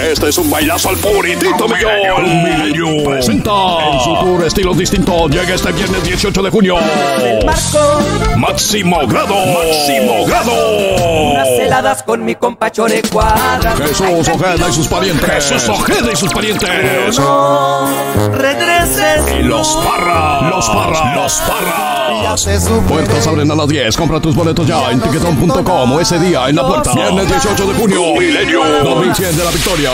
Este es un bailazo al puritito millón. Milenio presenta en su tour estilo distinto. Llega este viernes 18 de junio. Máximo grado. Máximo grado. Unas heladas con mi compa Chore Cuadra. Jesús Ojeda y sus parientes. Jesús Ojeda y sus parientes. Y los Parra. Los Parra. Los Parra. Puertas abren a las 10. Compra tus boletos ya en tiquetón.com o ese día en la puerta. Viernes 18 de junio. Milenio 2100 de la Victoria.